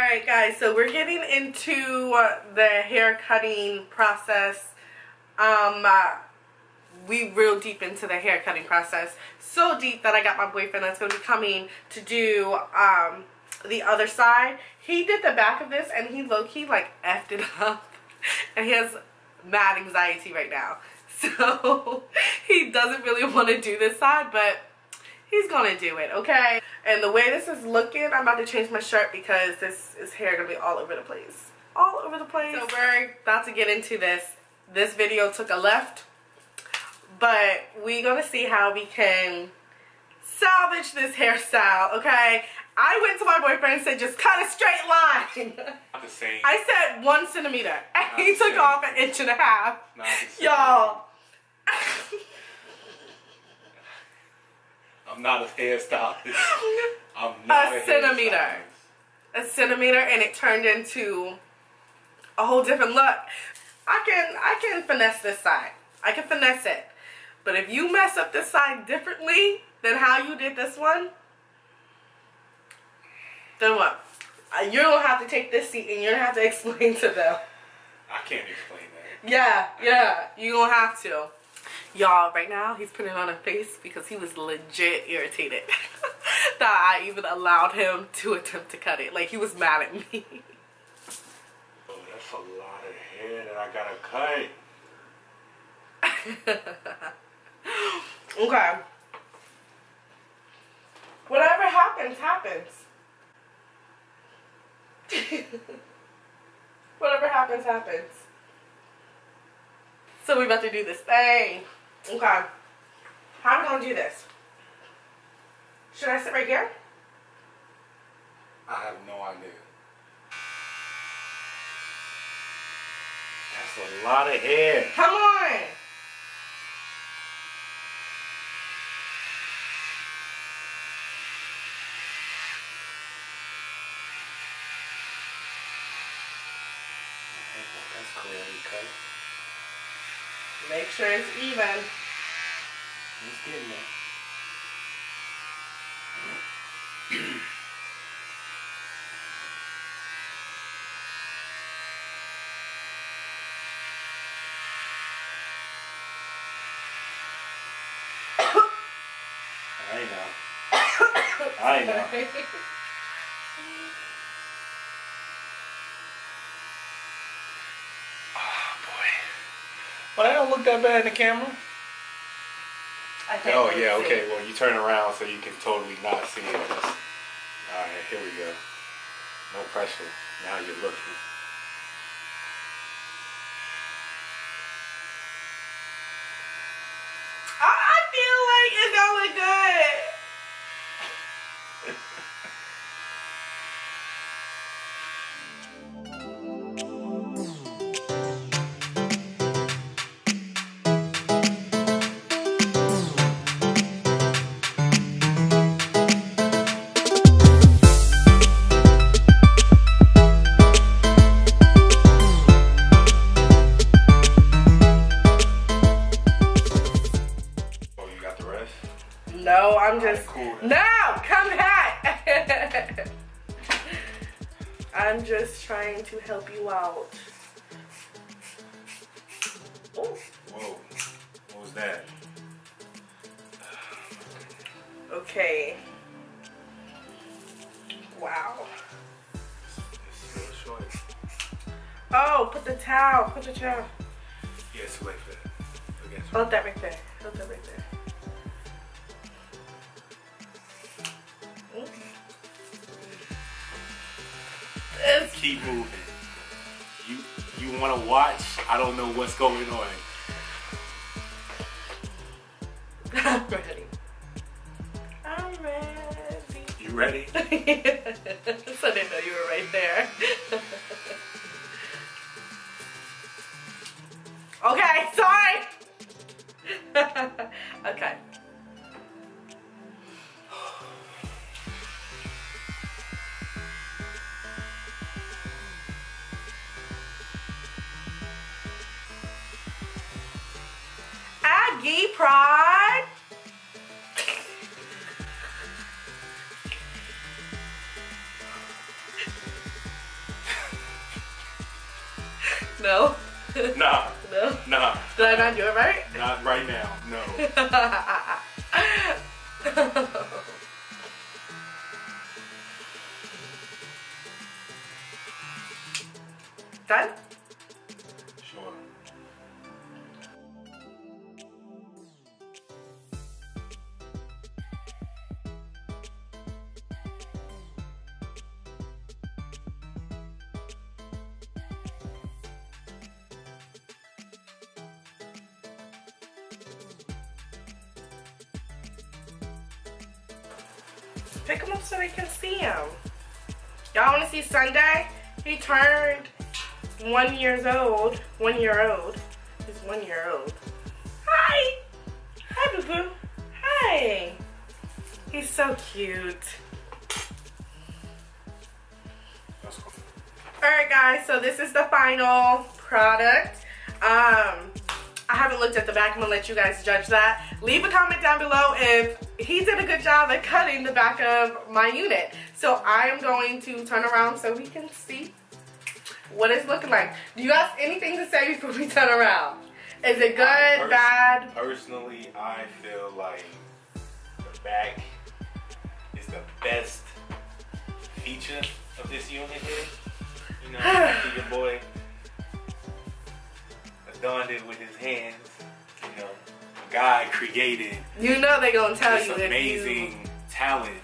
Alright guys, so we're getting into the hair cutting process. Um, uh, we real deep into the hair cutting process. So deep that I got my boyfriend that's going to be coming to do um, the other side. He did the back of this and he low-key like effed it up. And he has mad anxiety right now. So he doesn't really want to do this side, but he's gonna do it, okay? And the way this is looking, I'm about to change my shirt because this is hair gonna be all over the place. All over the place. So we're about to get into this. This video took a left, but we're gonna see how we can salvage this hairstyle, okay? I went to my boyfriend and said, just cut a straight line. Not the same. I said one centimeter, and Not he took same. off an inch and a half. Not. Y'all. I'm not a hairstylist. I'm not a, a centimeter. a centimeter and it turned into a whole different look. I can I can finesse this side. I can finesse it. But if you mess up this side differently than how you did this one, then what? Uh, You're gonna have to take this seat and you're gonna have to explain to them. I can't explain that. Yeah, yeah, you gonna have to. Y'all, right now he's putting on a face because he was legit irritated that I even allowed him to attempt to cut it. Like he was mad at me. Oh, that's a lot of hair that I gotta cut. okay. Whatever happens, happens. Whatever happens, happens. So we about to do this thing. Okay. How am I gonna do this? Should I sit right here? I have no idea. That's a lot of hair. Come on. That's clearly cut. Make sure it's even. It's getting there. I know. I know. Oh boy. Well, that don't look that bad in the camera. I can't Oh really yeah, see. okay. Well, you turn around so you can totally not see it. All right, here we go. No pressure. Now you're looking. To help you out. Oh, Whoa. What was that? okay. Wow. It's still short. Oh, put the towel. Put the towel. Yeah, it's too for that. I guess. Hold that right there. Keep moving. You you want to watch? I don't know what's going on. I'm ready. I'm ready. You ready? so I didn't know you were right there. okay, sorry. okay. Gay pride. no. Nah. no. Nah. Did I not do it right? Not right now. No. Done? Pick him up so they can see him. Y'all want to see Sunday? He turned one years old. One year old. He's one year old. Hi. Hi, boo boo. Hi. He's so cute. Alright guys, so this is the final product. Um, I haven't looked at the back. I'm gonna let you guys judge that. Leave a comment down below if he did a good job at cutting the back of my unit. So I am going to turn around so we can see what it's looking like. Do you guys have anything to say before we turn around? Is it good, Pers- bad? Personally, I feel like the back is the best feature of this unit here. You know, after your boy adorned it with his hands. You know, God created You know they gonna tell this you if you amazing talent.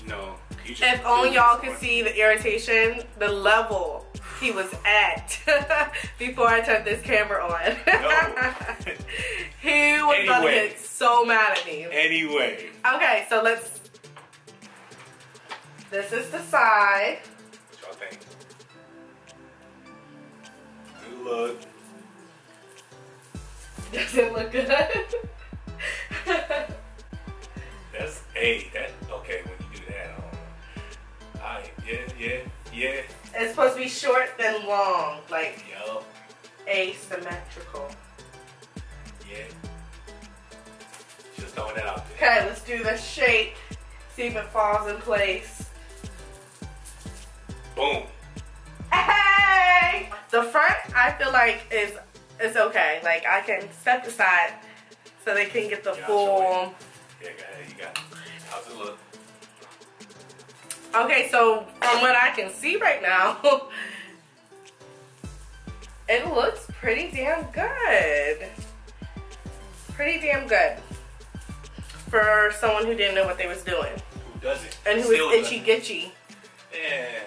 You know, you just If only y'all could see the irritation, the level he was at before I turned this camera on. No. he was gonna get so mad at me. Anyway, Okay, so let's. This is the side. what y'all think? Good look. Does it look good? That's a that okay when you do that. Um, I yeah yeah yeah it's supposed to be short then long, like yo asymmetrical. yeah. Just throwing that out there. Okay, let's do the shape. See if it falls in place. Boom. Hey! The front, I feel like is is okay. Like I can step aside so they can get the Yeah, full. Yeah, go ahead. You got. It. How's it look? Okay, so from what I can see right now, it looks pretty damn good. Pretty damn good for someone who didn't know what they was doing Who doesn't? and who Still was itchy gitchy. Yeah.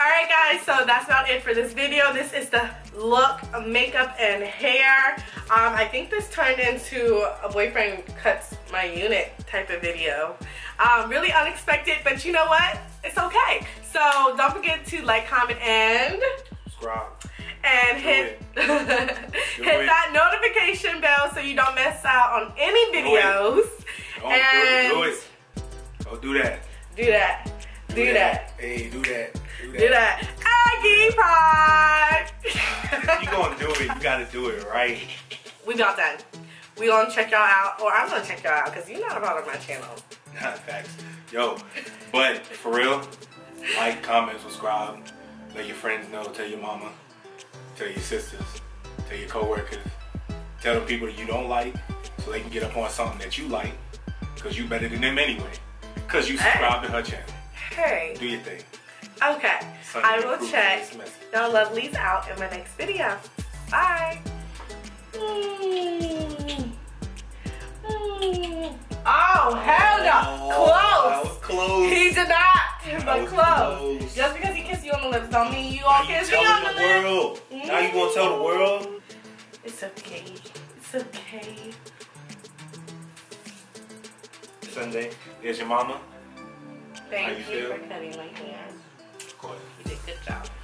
Alright guys, so that's about it for this video. This is the look, makeup, and hair. Um, I think this turned into a boyfriend cuts my unit type of video. Um, really unexpected, but you know what? It's okay. So don't forget to like, comment, and Subscribe. and Do hit hit that notification bell so you don't miss out on any Do videos. Don't and do it. Do it. Do that. do that. Do that. Hey, do that. Do that. Do that. Aggie. If you gonna do it, you gotta do it right. we about done. We gonna check y'all out, or I'm gonna check y'all out because you're not a part of my channel. Facts. Yo, but for real, like, comment, subscribe, let your friends know, tell your mama, tell your sisters, tell your coworkers, tell the people that you don't like, so they can get up on something that you like, cause you better than them anyway. Cause you subscribe to her channel. Hey. Do your thing. Okay. I will check y'all lovelies out in my next video. Bye. Mm. Mm. Oh, hell no. Was Close. close. He did not, but close. close. Just because he kissed you on the lips don't mean you all kiss me on the the lips. world. Now you gonna tell the world? It's okay. It's okay. Sunday. There's your mama. Thank you you for cutting my hair. Course. You did a good job.